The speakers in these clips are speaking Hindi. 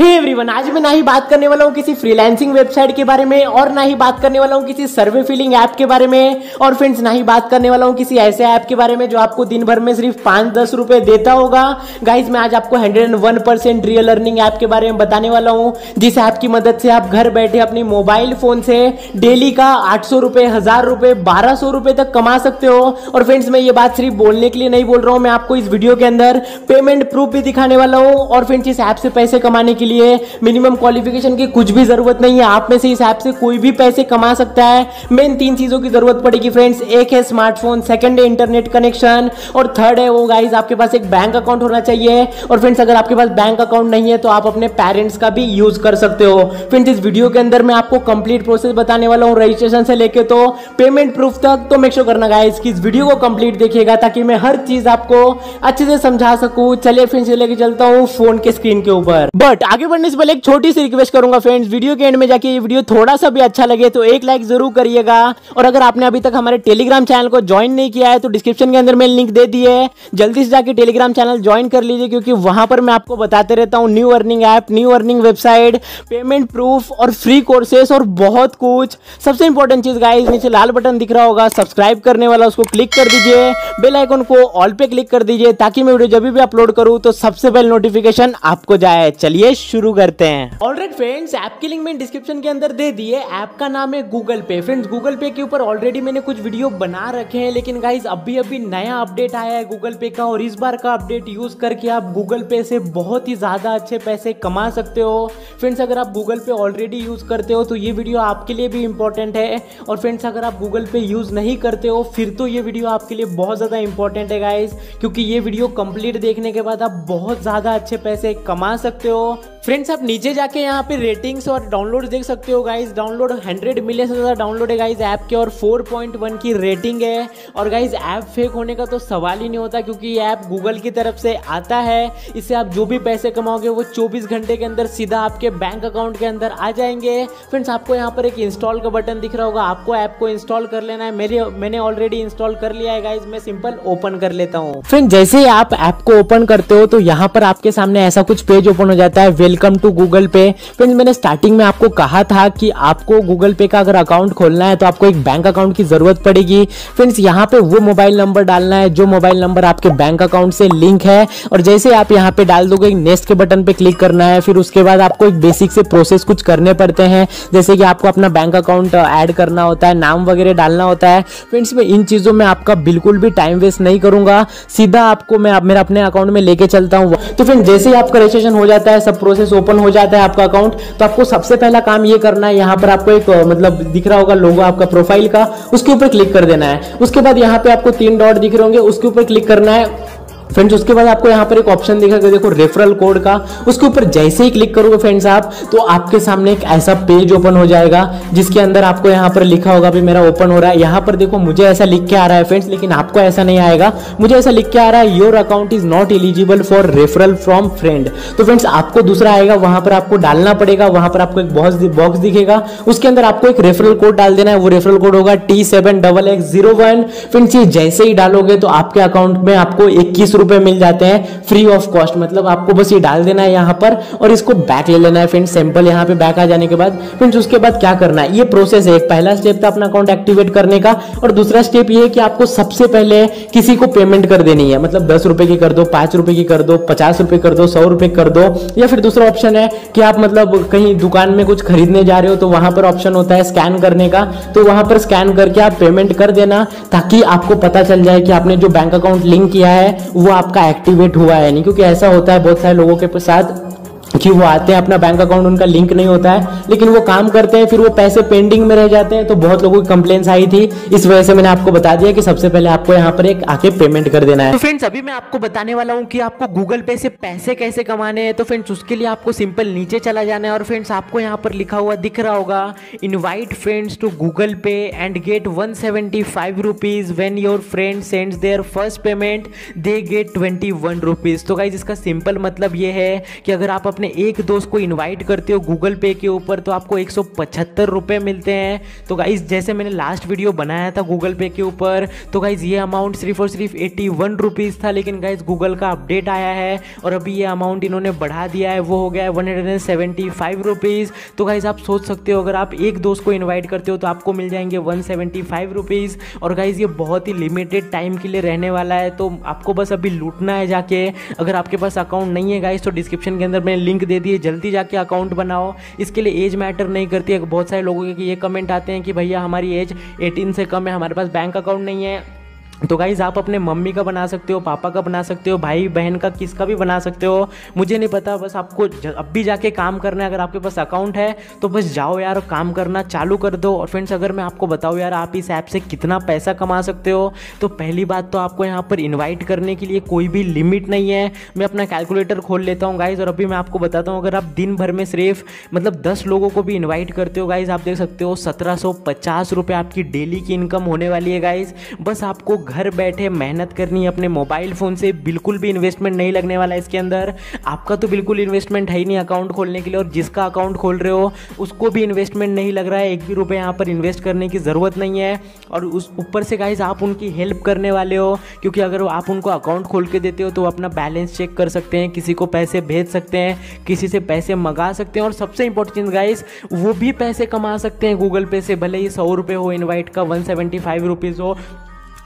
हे hey एवरीवन आज मैं ना ही बात करने वाला हूँ किसी फ्रीलांसिंग वेबसाइट के बारे में और ना ही बात करने वाला हूँ किसी सर्वे फिलिंग ऐप के बारे में। और फ्रेंड्स ना ही बात करने वाला हूँ किसी ऐसे ऐप के बारे में जो आपको दिन भर में सिर्फ़ पाँच दस रुपए देता होगा। गाइज़ मैं आज आपको hundred and one percent real earning app के बारे में बताने वाला हूँ। जिस ऐप की मदद से आप घर बैठे अपनी मोबाइल फ़ोन से डेली का आठ सौ रुपए, हज़ार रुपए, बारह सौ रुपए तक कमा सकते हो। और फ्रेंड्स मैं ये बात सिर्फ़ बोलने के लिए नहीं बोल रहा हूँ, मैं आपको इस वीडियो के अंदर पेमेंट प्रूफ भी दिखाने वाला हूँ। और फ्रेंड्स इस ऐप से पैसे कमाने के लिए मिनिमम क्वालिफिकेशन की कुछ भी ज़रूरत नहीं है। आप में से इस ऐप से कोई भी पैसे कमा सकता है। मेन तीन चीज़ों की ज़रूरत पड़ेगी फ्रेंड्स एक है स्मार्टफ़ोन सेकंड है इंटरनेट कनेक्शन और थर्ड है वो गाइज़ आपके पास एक बैंक अकाउंट होना चाहिए। और फ्रेंड्स अगर आपके पास बैंक अकाउंट नहीं है तो आप अपने पेरेंट्स का भी यूज़ कर सकते हो। फ्रेंड्स इस वीडियो के अंदर मैं आपको कंप्लीट प्रोसेस बताने वाला हूँ। रजिस्ट्रेशन से लेके तो पेमेंट प्रूफ तक तो मेक श्योर करना गाइज़ कि इस वीडियो को कंप्लीट देखिएगा ताकि मैं हर चीज़ आपको अच्छे से समझा सकूँ। चलिए फ्रेंड्स लेके चलता हूँ फ़ोन के स्क्रीन के ऊपर। बट आगे बढ़ने से पहले एक छोटी सी रिक्वेस्ट करूँगा फ्रेंड्स वीडियो के एंड में जाके ये वीडियो थोड़ा सा भी अच्छा लगे तो एक लाइक ज़रूर करिएगा। और अगर आपने अभी तक हमारे टेलीग्राम चैनल को ज्वाइन नहीं किया है तो डिस्क्रिप्शन के अंदर मैंने लिंक दे दी है। जल्दी से जाके टेलीग्राम चैनल ज्वाइन कर लीजिए, क्योंकि वहाँ पर मैं आपको बताते रहता हूँ new earning app new earning website payment proof और फ्री कोर्सेस और बहुत कुछ। सबसे इंपॉर्टेंट चीज़ गाइज़ नीचे लाल बटन दिख रहा होगा सब्सक्राइब करने वाला, उसको क्लिक कर दीजिए। बेल को ऑल पे क्लिक कर दीजिए, ताकि मैं वीडियो जब भी अपलोड करूँ तो सबसे पहले नोटिफिकेशन आपको जाए। चलिए शुरू करते हैं। ऑलरेडी फ्रेंड्स ऐप की लिंक मैंने डिस्क्रिप्शन के अंदर दे दी है। ऐप का नाम है Google Pay friends Google Pay के ऊपर ऑलरेडी मैंने कुछ वीडियो बना रखे हैं, लेकिन गाइज़ अभी अभी नया अपडेट आया है गूगल पे का, और इस बार का अपडेट यूज़ करके आप गूगल पे से बहुत ही ज़्यादा अच्छे पैसे कमा सकते हो। फ्रेंड्स अगर आप गूगल पे ऑलरेडी यूज़ करते हो तो ये वीडियो आपके लिए भी इंपॉर्टेंट है। और फ्रेंड्स अगर आप गूगल पे यूज़ नहीं करते हो, फिर तो ये वीडियो आपके लिए बहुत ज़्यादा इंपॉर्टेंट है गाइज़ क्योंकि ये वीडियो कंप्लीट देखने के बाद आप बहुत ज़्यादा अच्छे पैसे कमा सकते हो। फ्रेंड्स आप नीचे जाके यहाँ पे रेटिंग्स और डाउनलोड देख सकते हो गाइज़ डाउनलोड 100 मिलियन से ज़्यादा डाउनलोड है गाइज़ ऐप के और 4.1 की रेटिंग है. और गाइज़ ऐप फेक होने का तो सवाल ही नहीं होता क्योंकि ये ऐप गूगल की तरफ़ से आता है. इससे आप जो भी पैसे कमाओगे, वो 24 घंटे के अंदर सीधा आपके बैंक अकाउंट के अंदर आ जाएँगे. फ्रेंड्स आपको यहाँ पर एक इंस्टॉल का बटन दिख रहा होगा. आपको ऐप को इंस्टॉल कर लेना है. मेरे, मैंने ऑलरेडी इंस्टॉल कर लिया है गाइज़ मैं सिंपल ओपन कर लेता हूँ. फ्रेंड जैसे ही आप ऐप को ओपन करते हो तो यहाँ पर आपके सामने ऐसा कुछ पेज ओपन हो जाता है. Welcome to Google Pay friends मैंने स्टार्टिंग में आपको कहा था कि आपको गूगल पे का अगर अकाउंट खोलना है तो आपको एक बैंक अकाउंट की ज़रूरत पड़ेगी। फ्रेंड्स यहाँ पे वो मोबाइल नंबर डालना है, जो मोबाइल नंबर आपके बैंक अकाउंट से लिंक है। और जैसे आप यहाँ पे डाल दोगे नेक्स्ट के बटन पे क्लिक करना है, फिर उसके बाद आपको एक बेसिक से प्रोसेस कुछ करने पड़ते हैं। जैसे कि आपको अपना बैंक अकाउंट ऐड करना होता है, नाम वगैरह डालना होता है। फ्रेंड्स मैं इन चीज़ों में आपका बिल्कुल भी टाइम वेस्ट नहीं करूँगा। सीधा आपको मैं मेरा अपने अकाउंट में लेके चलता हूँ। तो फ्रेंड जैसे ही आपका रजिस्ट्रेशन हो जाता है, सब प्रोसेस ओपन हो जाता है आपका अकाउंट तो आपको सबसे पहला काम ये करना है, यहाँ पर आपको एक मतलब दिख रहा होगा लोगो आपका प्रोफ़ाइल का, उसके ऊपर क्लिक कर देना है। उसके बाद यहाँ पे आपको तीन डॉट दिख रहे होंगे, उसके ऊपर क्लिक करना है फ्रेंड्स उसके बाद आपको यहाँ पर एक ऑप्शन दिखेगा देखो रेफरल कोड का, उसके ऊपर जैसे ही क्लिक करोगे फ्रेंड्स आप तो आपके सामने एक ऐसा पेज ओपन हो जाएगा, जिसके अंदर आपको यहाँ पर लिखा होगा भी मेरा ओपन हो रहा है। यहाँ पर देखो मुझे ऐसा लिख के आ रहा है फ्रेंड्स लेकिन आपको ऐसा नहीं आएगा। मुझे ऐसा लिख के आ रहा है your account is not eligible for referral from friend तो फ्रेंड्स आपको दूसरा आएगा, वहाँ पर आपको डालना पड़ेगा, वहाँ पर आपको एक बॉक्स बॉक्स दिखेगा। उसके अंदर आपको एक रेफरल कोड डाल देना है, वो रेफरल कोड होगा T seven double X zero one friends ये जैसे ही डालोगे तो आपके अकाउंट में आपको इक्कीस रुपए मिल जाते हैं फ्री ऑफ़ कॉस्ट मतलब आपको बस ये डाल देना है यहाँ पर और इसको बैक ले लेना है फ्रेंड्स सिंपल यहाँ पे बैक आ जाने के बाद. फ्रेंड्स उसके बाद क्या करना है? ये प्रोसेस है. पहला स्टेप था अपना अकाउंट एक्टिवेट करने का और दूसरा स्टेप ये है कि आपको सबसे पहले किसी को पेमेंट कर देनी है. मतलब दस रुपए की कर दो, पाँच रुपए की कर दो, पचास रुपए कर दो, सौ रुपए कर दो. या फिर दूसरा ऑप्शन है कि आप मतलब कहीं दुकान में कुछ खरीदने जा रहे हो तो वहाँ पर ऑप्शन होता है स्कैन करने का. तो वहाँ पर स्कैन करके आप पेमेंट कर देना ताकि आपको पता चल जाए कि आपने जो बैंक अकाउंट लिंक किया है, वो आपका एक्टिवेट हुआ है नहीं क्योंकि ऐसा होता है बहुत सारे लोगों के साथ कि वो आते हैं, अपना बैंक अकाउंट उनका लिंक नहीं होता है, लेकिन वो काम करते हैं, फिर वो पैसे पेंडिंग में रह जाते हैं तो बहुत लोगों की कंप्लेंट्स आई थी। इस वजह से मैंने आपको बता दिया कि सबसे पहले आपको यहाँ पर एक आके पेमेंट कर देना है। तो फ्रेंड्स अभी मैं आपको बताने वाला हूँ कि आपको गूगल पे से पैसे कैसे कमाने हैं। तो फ्रेंड्स उसके लिए आपको सिंपल नीचे चला जाना है और फ्रेंड्स आपको यहाँ पर लिखा हुआ दिख रहा होगा invite friends to Google Pay and get one seventy five rupees when your friend sends their first payment they get twenty one rupees तो गाइज़ इसका सिंपल मतलब ये है कि अगर आप अपने एक दोस्त को इन्वाइट करते हो गूगल पे के ऊपर तो आपको एक सौ मिलते हैं। तो गाइज़ जैसे मैंने लास्ट वीडियो बनाया था गूगल पे के ऊपर तो गाइज़ ये अमाउंट सिर्फ़ और सिर्फ़ एट्टी वन रुपीज़ था, लेकिन गाइज़ गूगल का अपडेट आया है और अभी ये अमाउंट इन्होंने बढ़ा दिया है, वो हो गया है one hundred and seventy five rupees तो गाइज़ आप सोच सकते हो, अगर आप एक दोस्त को इन्वाइट करते हो तो आपको मिल जाएँगे वन सेवेंटी फाइव रुपीज़ और गाइज़ ये बहुत ही लिमिटेड टाइम के लिए रहने वाला है तो आपको बस अभी लूटना है जाके। अगर आपके पास अकाउंट नहीं है गाइज़ तो डिस्क्रिप्शन के अंदर मैंने लिंक दे दिए, जल्दी जाके अकाउंट बनाओ। इसके लिए एज मैटर नहीं करती है। बहुत सारे लोगों के ये कमेंट आते हैं कि भैया हमारी एज 18 से कम है, हमारे पास बैंक अकाउंट नहीं है। तो गाइज़ आप अपने मम्मी का बना सकते हो, पापा का बना सकते हो, भाई बहन का, किसका भी बना सकते हो। मुझे नहीं पता, बस आपको अब भी जाके काम करना है, अगर आपके पास अकाउंट है तो बस जाओ यार, काम करना चालू कर दो। और फ्रेंड्स अगर मैं आपको बताऊँ यार, आप इस ऐप से कितना पैसा कमा सकते हो तो पहली बात तो आपको यहाँ पर इन्वाइट करने के लिए कोई भी लिमिट नहीं है। मैं अपना कैलकुलेटर खोल लेता हूँ गाइज़ और अभी मैं आपको बताता हूँ, अगर आप दिन भर में सिर्फ़ मतलब दस लोगों को भी इन्वाइट करते हो गाइज़ आप देख सकते हो, सत्रह सौ आपकी डेली की इनकम होने वाली है गाइज़ बस आपको घर बैठे मेहनत करनी है अपने मोबाइल फ़ोन से बिल्कुल भी इन्वेस्टमेंट नहीं लगने वाला इसके अंदर। आपका तो बिल्कुल इन्वेस्टमेंट है ही नहीं अकाउंट खोलने के लिए और जिसका अकाउंट खोल रहे हो, उसको भी इन्वेस्टमेंट नहीं लग रहा है। एक भी रुपये यहाँ पर इन्वेस्ट करने की ज़रूरत नहीं है। और उस ऊपर से गाइज़ आप उनकी हेल्प करने वाले हो, क्योंकि अगर आप उनको अकाउंट खोल के देते हो तो अपना बैलेंस चेक कर सकते हैं, किसी को पैसे भेज सकते हैं, किसी से पैसे मंगा सकते हैं। और सबसे इंपॉर्टेंट चीज़ गाइज़ वो भी पैसे कमा सकते हैं गूगल पे से, भले ही सौ रुपये हो इन्वाइट का वन सेवेंटी फाइव रुपीज़ हो।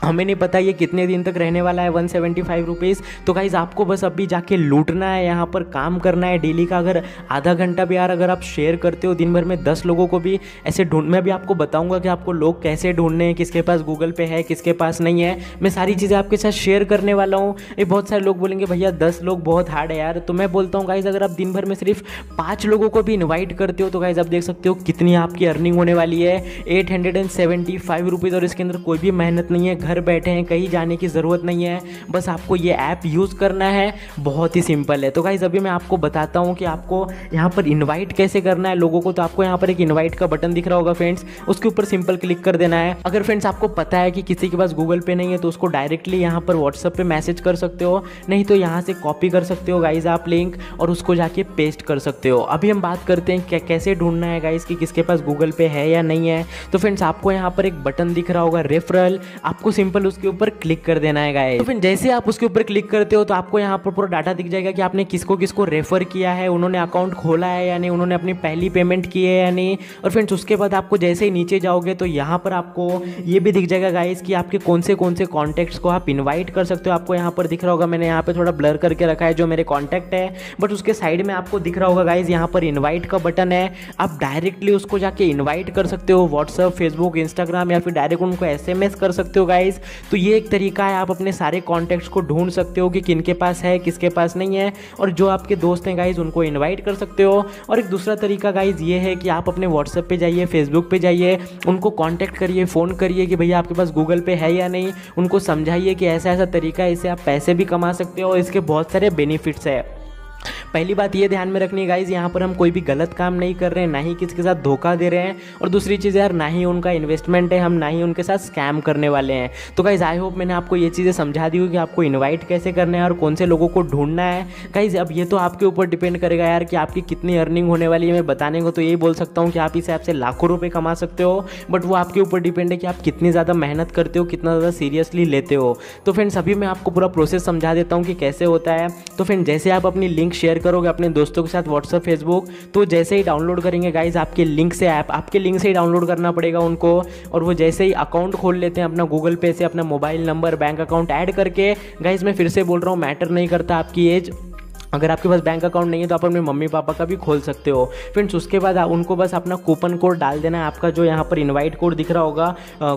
हमें नहीं पता ये कितने दिन तक रहने वाला है वन सेवेंटी फाइव रुपीज़ तो गाइज़ आपको बस अभी जाके लूटना है, यहाँ पर काम करना है डेली का अगर आधा घंटा भी यार अगर आप शेयर करते हो, दिन भर में दस लोगों को भी ऐसे ढूंढ, मैं भी आपको बताऊँगा कि आपको लोग कैसे ढूँढने हैं, किसके पास गूगल पे है, किसके पास नहीं है। मैं सारी चीज़ें आपके साथ शेयर करने वाला हूँ। ये बहुत सारे लोग बोलेंगे, भैया, दस लोग बहुत हार्ड है यार। तो मैं बोलता हूँ गाइज़ अगर आप दिन भर में सिर्फ़ पाँच लोगों को भी इन्वाइट करते हो तो गाइज़ आप देख सकते हो कितनी आपकी अर्निंग होने वाली है। Eight hundred and seventy five rupees और इसके अंदर कोई भी मेहनत नहीं है। घर बैठे हैं, कहीं जाने की ज़रूरत नहीं है, बस आपको ये ऐप यूज़ करना है, बहुत ही सिंपल है। तो गाइज़ अभी मैं आपको बताता हूँ कि आपको यहाँ पर इन्वाइट कैसे करना है लोगों को। तो आपको यहाँ पर एक इन्वाइट का बटन दिख रहा होगा फ्रेंड्स उसके ऊपर सिंपल क्लिक कर देना है। अगर फ्रेंड्स आपको पता है कि किसी के पास गूगल पे नहीं है तो उसको डायरेक्टली यहाँ पर व्हाट्सअप पे मैसेज कर सकते हो। नहीं तो यहाँ से कॉपी कर सकते हो गाइज़ आप लिंक और उसको जाके पेस्ट कर सकते हो। अभी हम बात करते हैं क्या, कैसे ढूंढना है गाइज़ कि किसके पास गूगल पे है या नहीं है। तो फ्रेंड्स आपको यहाँ पर एक बटन दिख रहा होगा रेफरल आपको सिंपल उसके ऊपर क्लिक कर देना है गाइस तो फिर जैसे आप उसके ऊपर क्लिक करते हो तो आपको यहाँ पर पूरा डाटा दिख जाएगा कि आपने किसको किसको रेफर किया है, उन्होंने अकाउंट खोला है या नहीं, उन्होंने अपनी पहली पेमेंट की है या नहीं. और फ्रेंड्स उसके बाद आपको जैसे ही नीचे जाओगे तो यहाँ पर आपको ये भी दिख जाएगा गाइस कि आपके कौन से कौन से कॉन्टैक्ट्स को आप इन्वाइट कर सकते हो. आपको यहाँ पर दिख रहा होगा, मैंने यहाँ पर थोड़ा ब्लर करके रखा है जो मेरे कॉन्टैक्ट है. बट उसके साइड में आपको दिख रहा होगा गाइज़ यहाँ पर इन्वाइट का बटन है. आप डायरेक्टली उसको जाके इन्वाइट कर सकते हो व्हाट्सअप फेसबुक इंस्टाग्राम या फिर डायरेक्ट उनको एसएमएस कर सकते हो गाइज़ तो ये एक तरीका है, आप अपने सारे कॉन्टैक्ट्स को ढूंढ सकते हो कि किनके पास है, किसके पास नहीं है, और जो आपके दोस्त हैं गाइज़ उनको इन्वाइट कर सकते हो। और एक दूसरा तरीका गाइज़ ये है कि आप अपने व्हाट्सएप पर जाइए फेसबुक पर जाइए, उनको कॉन्टैक्ट करिए फ़ोन करिए कि भैया आपके पास गूगल पे है या नहीं, उनको समझाइए कि ऐसा ऐसा तरीका है, इससे आप पैसे भी कमा सकते हो, और इसके बहुत सारे बेनिफिट्स है। पहली बात ये ध्यान में रखनी है गाइज़ यहाँ पर हम कोई भी गलत काम नहीं कर रहे हैं, ना ही किसी के साथ धोखा दे रहे हैं, और दूसरी चीज़ यार, ना ही उनका इन्वेस्टमेंट है, हम ना ही उनके साथ स्कैम करने वाले हैं। तो गाइज़ आई होप मैंने आपको ये चीज़ें समझा दी हो कि आपको इन्वाइट कैसे करना है और कौन से लोगों को ढूंढना है। गाइज़ अब ये तो आपके ऊपर डिपेंड करेगा यार कि आपकी कितनी अर्निंग होने वाली है, मैं बताने को तो यही बोल सकता हूँ कि आप इस ऐप से लाखों रुपये कमा सकते हो बट वो आपके ऊपर डिपेंड है कि आप कितनी ज़्यादा मेहनत करते हो, कितना ज़्यादा सीरियसली लेते हो। तो फ्रेंड्स अभी मैं आपको पूरा प्रोसेस समझा देता हूँ कि कैसे होता है। तो फ्रेंड जैसे आप अपनी लिंक शेयर करोगे अपने दोस्तों के साथ व्हाट्सअप फेसबुक तो जैसे ही डाउनलोड करेंगे गाइज़ आपके लिंक से ऐप आपके लिंक से ही डाउनलोड करना पड़ेगा उनको, और वो जैसे ही अकाउंट खोल लेते हैं, अपना गूगल पे से अपना mobile number bank account add करके गाइज़ मैं फिर से बोल रहा हूँ मैटर नहीं करता आपकी एज अगर आपके पास बैंक अकाउंट नहीं है तो आप अपने मम्मी पापा का भी खोल सकते हो। फ्रेंड्स उसके बाद उनको बस अपना कूपन कोड डाल देना है। आपका जो यहाँ पर इनवाइट कोड दिख रहा होगा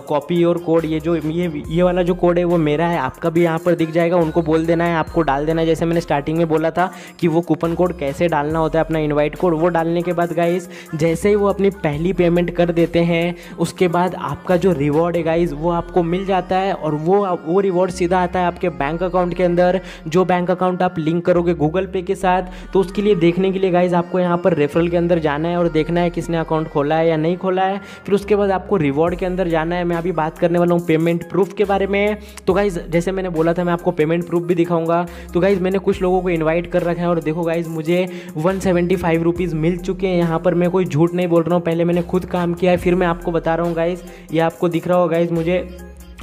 कॉपी और कोड ये जो, ये ये वाला जो कोड है, वो मेरा है। आपका भी यहाँ पर दिख जाएगा, उनको बोल देना है, आपको डाल देना है। जैसे मैंने स्टार्टिंग में बोला था कि वो कूपन कोड कैसे डालना होता है, अपना इन्वाइट कोड वो डालने के बाद गाइज़ जैसे ही वो अपनी पहली पेमेंट कर देते हैं, उसके बाद आपका जो रिवॉर्ड है गाइज़ वो आपको मिल जाता है और वो वो रिवॉर्ड सीधा आता है आपके बैंक अकाउंट के अंदर। जो बैंक अकाउंट आप लिंक करोगे गूगल पे के साथ। तो उसके लिए देखने के लिए गाइज़ आपको यहाँ पर रेफरल के अंदर जाना है और देखना है किसने अकाउंट खोला है या नहीं खोला है। फिर उसके बाद आपको रिवॉर्ड के अंदर जाना है। मैं अभी बात करने वाला हूँ पेमेंट प्रूफ के बारे में। तो गाइज़ जैसे मैंने बोला था, मैं आपको पेमेंट प्रूफ भी दिखाऊँगा। तो गाइज़ मैंने कुछ लोगों को इन्वाइट कर रखा है और देखो गाइज़ मुझे वन सेवेंटी फाइव रुपीज़ मिल चुके हैं। यहाँ पर मैं कोई झूठ नहीं बोल रहा हूँ। पहले मैंने खुद काम किया है, फिर मैं आपको बता रहा हूँ गाइज़ ये आपको दिख रहा होगा गाइज़ मुझे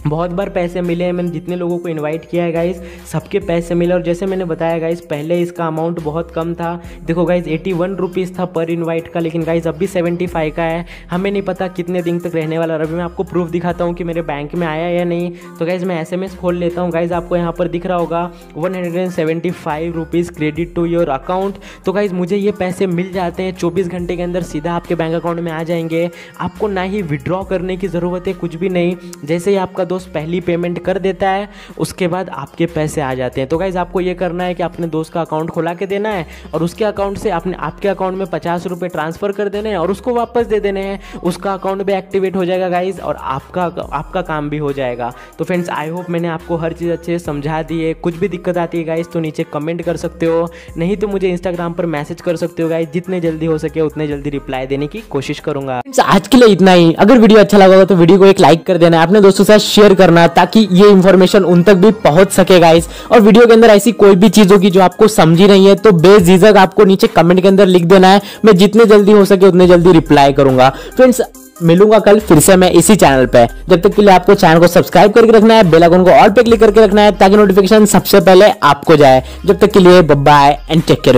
बहुत बार पैसे मिले हैं, मैंने जितने लोगों को इनवाइट किया है गाइस सबके पैसे मिले और जैसे मैंने बताया गाइस पहले इसका अमाउंट बहुत कम था। देखो गाइस एटी वन रुपीज़ था पर इनवाइट का, लेकिन गाइस अभी सेवेंटी फाइव का है। हमें नहीं पता कितने दिन तक रहने वाला और अभी मैं आपको प्रूफ दिखाता हूँ कि मेरे बैंक में आया या नहीं। तो गाइज़ मैं एसएमएस खोल लेता हूँ। गाइज़ आपको यहाँ पर दिख रहा होगा one hundred and seventy five rupees credit to your account तो गाइज़ मुझे ये पैसे मिल जाते हैं। चौबीस घंटे के अंदर सीधा आपके बैंक अकाउंट में आ जाएँगे। आपको ना ही विड्रॉ करने की ज़रूरत है, कुछ भी नहीं। जैसे ही आपका दोस्त पहली पेमेंट कर देता है, उसके बाद आपके पैसे आ जाते हैं। तो गाइज़ आपको ये करना है कि अपने दोस्त का अकाउंट खुला के देना है और उसके अकाउंट से अपने, आपके अकाउंट में पचास रुपये ट्रांसफ़र कर देने हैं और उसको वापस दे देने हैं। उसका अकाउंट भी एक्टिवेट हो जाएगा गाइज़ और आपका आपका काम भी हो जाएगा। तो फ्रेंड्स आई होप मैंने आपको हर चीज़ अच्छे से समझा दी है। कुछ भी दिक्कत आती है गाइज़ तो नीचे कमेंट कर सकते हो। नहीं तो मुझे इंस्टाग्राम पर मैसेज कर सकते हो गाइज़ जितने जल्दी हो सके उतने जल्दी रिप्लाई देने की कोशिश करूँगा। आज के लिए इतना ही। अगर वीडियो अच्छा लगा तो वीडियो को एक लाइक कर देना। अपने दोस्तों के साथ शेयर करना ताकि ये इन्फॉर्मेशन उन तक भी पहुँच सके गाइस और वीडियो के अंदर ऐसी कोई भी चीज़ होगी जो आपको समझी नहीं है तो बेझिझक आपको नीचे कमेंट के अंदर लिख देना है। मैं जितने जल्दी हो सके उतने जल्दी रिप्लाई करूँगा। फ्रेंड्स मिलूँगा कल फिर से मैं इसी चैनल पे। जब तक के लिए आपको चैनल को सब्सक्राइब करके रखना है बेल आइकन को ऑल पे क्लिक करके रखना है, ताकि नोटिफिकेशन सबसे पहले आपको जाए। जब तक के लिए बाय एंड टेक केयर